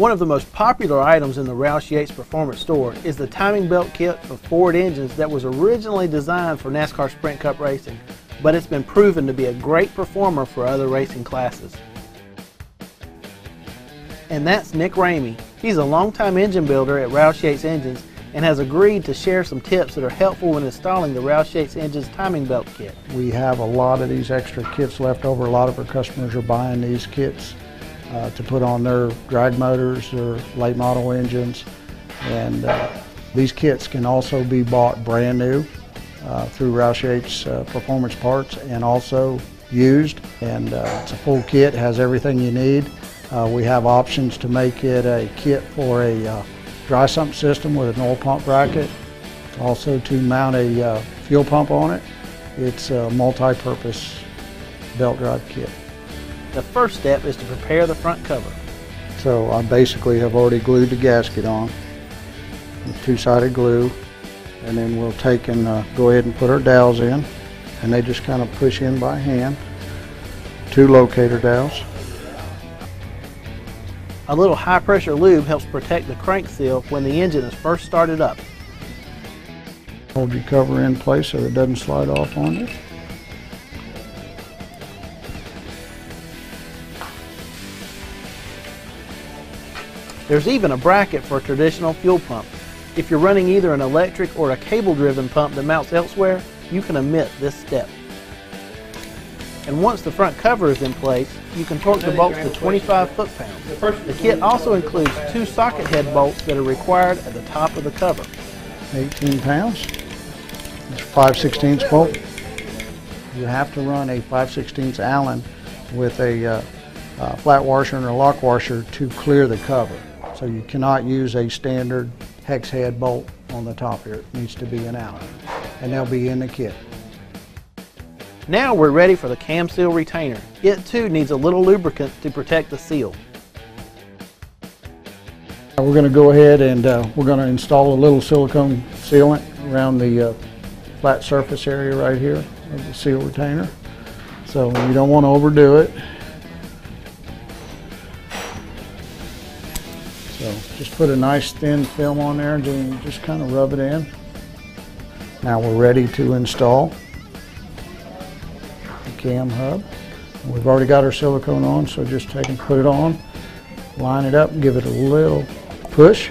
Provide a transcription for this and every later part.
One of the most popular items in the Roush Yates Performance store is the timing belt kit for Ford engines that was originally designed for NASCAR Sprint Cup racing, but it's been proven to be a great performer for other racing classes. And that's Nick Ramey. He's a longtime engine builder at Roush Yates Engines and has agreed to share some tips that are helpful when installing the Roush Yates Engines timing belt kit. We have a lot of these extra kits left over. A lot of our customers are buying these kits uh, to put on their drag motors or late model engines. And uh, these kits can also be bought brand new uh, through Roush Yates uh, Performance Parts and also used. And uh, it's a full kit, has everything you need. Uh, we have options to make it a kit for a dry sump system with an oil pump bracket. Also to mount a fuel pump on it. It's a multi-purpose belt drive kit. The first step is to prepare the front cover. So I basically have already glued the gasket on with two-sided glue and then we'll take and uh, go ahead and put our dowels in and they just kind of push in by hand. Two locator dowels. A little high pressure lube helps protect the crank seal when the engine is first started up. Hold your cover in place so it doesn't slide off on you. There's even a bracket for a traditional fuel pump. If you're running either an electric or a cable-driven pump that mounts elsewhere, you can omit this step. And once the front cover is in place, you can torque the bolts to 25 foot-pounds. The kit also includes two socket head bolts that are required at the top of the cover. 18 pounds. It's 5 16 bolt. You have to run a 5 16 Allen with a uh, uh, flat washer and a lock washer to clear the cover. So you cannot use a standard hex head bolt on the top here. It needs to be an Allen. And they'll be in the kit. Now we're ready for the cam seal retainer. It too needs a little lubricant to protect the seal. We're going to go ahead and uh, we're going to install a little silicone sealant around the uh, flat surface area right here of the seal retainer. So you don't want to overdo it. So just put a nice thin film on there and just kind of rub it in. Now we're ready to install the cam hub. We've already got our silicone on, so just take and put it on, line it up, give it a little push.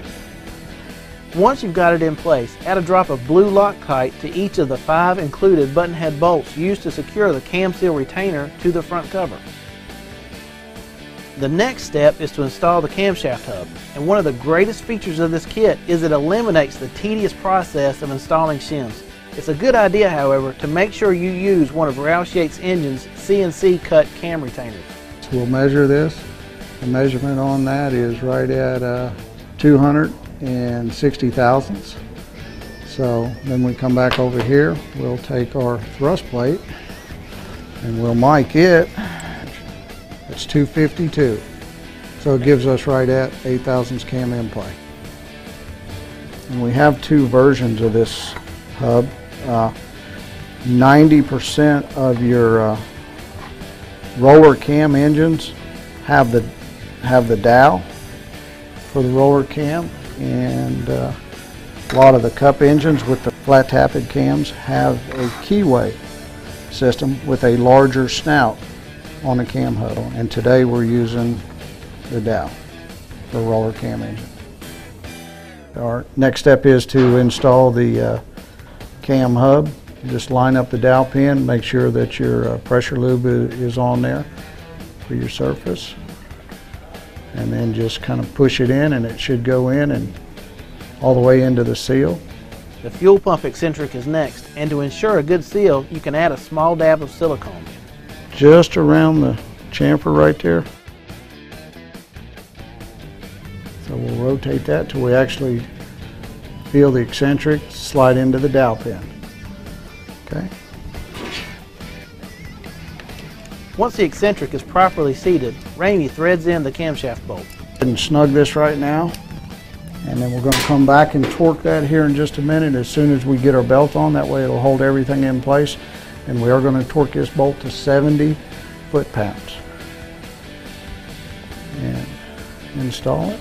Once you've got it in place, add a drop of blue Loctite to each of the five included button head bolts used to secure the cam seal retainer to the front cover. The next step is to install the camshaft hub, and one of the greatest features of this kit is it eliminates the tedious process of installing shims. It's a good idea, however, to make sure you use one of Roush Yates Engine's CNC cut cam retainers. We'll measure this. The measurement on that is right at uh, 260 thousandths. So then we come back over here, we'll take our thrust plate and we'll mic it it's 252. So it gives us right at 8 thousandths cam end play. And we have two versions of this hub. 90% uh, of your uh, roller cam engines have the have the dowel for the roller cam and uh, a lot of the cup engines with the flat tappet cams have a keyway system with a larger snout on a cam huddle. And today we're using the Dow, the roller cam engine. Our next step is to install the uh, cam hub. Just line up the dowel pin, make sure that your uh, pressure lube is on there for your surface. And then just kind of push it in and it should go in and all the way into the seal. The fuel pump eccentric is next, and to ensure a good seal, you can add a small dab of silicone just around the chamfer right there. So we'll rotate that till we actually feel the eccentric slide into the dowel pin. Okay. Once the eccentric is properly seated, Ramey threads in the camshaft bolt. And snug this right now. And then we're going to come back and torque that here in just a minute as soon as we get our belt on. That way it'll hold everything in place and we are going to torque this bolt to 70 foot-pounds and install it.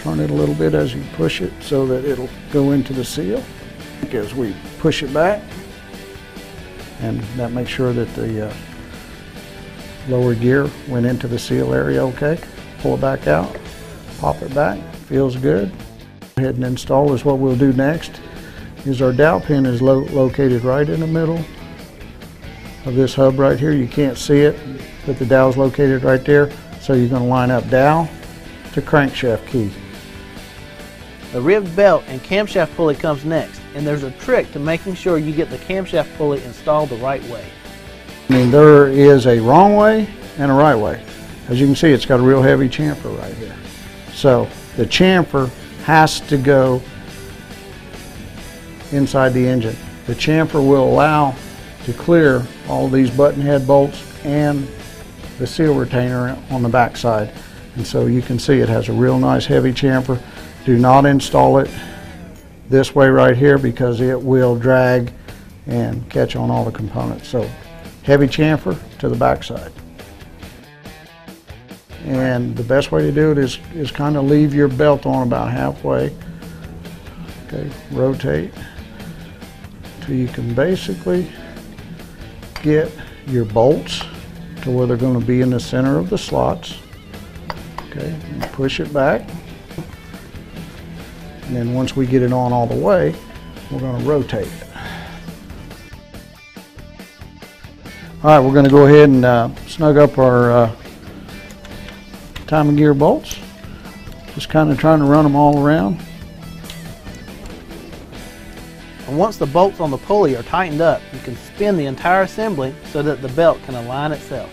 turn it a little bit as you push it so that it'll go into the seal. As we push it back, and that makes sure that the uh, lower gear went into the seal area okay. Pull it back out, pop it back, feels good. Go ahead and install is what we'll do next. Is our dowel pin is lo located right in the middle of this hub right here. You can't see it, but the dowel is located right there. So you're going to line up dowel to crankshaft key. The ribbed belt and camshaft pulley comes next, and there's a trick to making sure you get the camshaft pulley installed the right way. I mean, there is a wrong way and a right way. As you can see, it's got a real heavy chamfer right here. So the chamfer has to go inside the engine. The chamfer will allow to clear all these button head bolts and the seal retainer on the back side. And so you can see it has a real nice heavy chamfer. Do not install it this way right here because it will drag and catch on all the components. So heavy chamfer to the back side. And the best way to do it is, is kind of leave your belt on about halfway. Okay, rotate till you can basically get your bolts to where they're going to be in the center of the slots. Okay, push it back. And then once we get it on all the way, we're going to rotate it. All right, we're going to go ahead and uh, snug up our uh, timing gear bolts. Just kind of trying to run them all around. Once the bolts on the pulley are tightened up, you can spin the entire assembly so that the belt can align itself.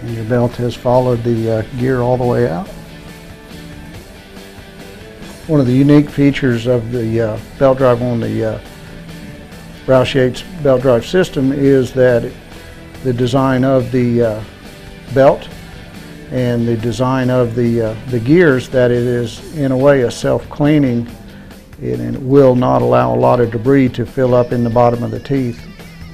And your belt has followed the uh, gear all the way out. One of the unique features of the uh, belt drive on the uh, Roush Yates belt drive system is that the design of the uh, belt and the design of the, uh, the gears that it is in a way a self-cleaning and it will not allow a lot of debris to fill up in the bottom of the teeth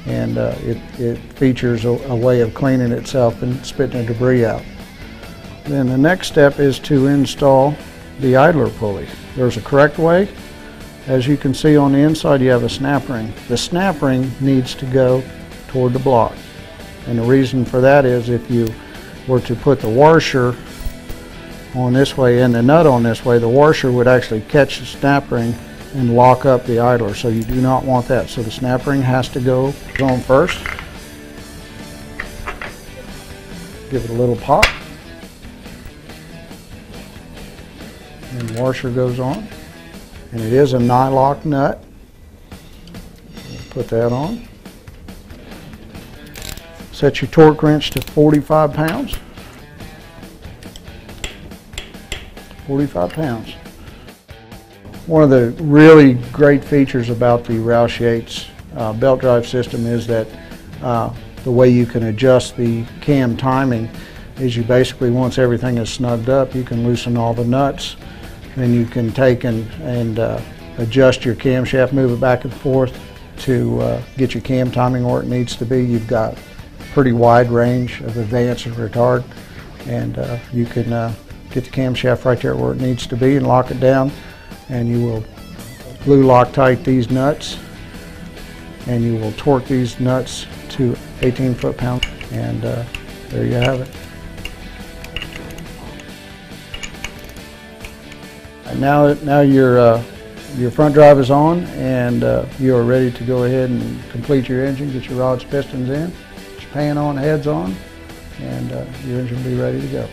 and uh, it, it features a, a way of cleaning itself and spitting the debris out. Then the next step is to install the idler pulley. There's a correct way. As you can see on the inside you have a snap ring. The snap ring needs to go toward the block. And the reason for that is if you were to put the washer on this way and the nut on this way, the washer would actually catch the snap ring and lock up the idler. So you do not want that. So the snap ring has to go on first. Give it a little pop. And the washer goes on. And it is a nylock nut. Put that on. Set your torque wrench to 45 pounds. 45 pounds. One of the really great features about the Roush Yates uh, belt drive system is that uh, the way you can adjust the cam timing is you basically, once everything is snugged up, you can loosen all the nuts. Then you can take and, and uh, adjust your camshaft, move it back and forth to uh, get your cam timing where it needs to be. You've got pretty wide range of advance and retard and uh, you can uh, get the camshaft right there where it needs to be and lock it down and you will blue Loctite these nuts and you will torque these nuts to 18 foot-pound and uh, there you have it. And now, now your, uh, your front drive is on and uh, you are ready to go ahead and complete your engine, get your rods, pistons in, your pan on, heads on, and uh, your engine will be ready to go.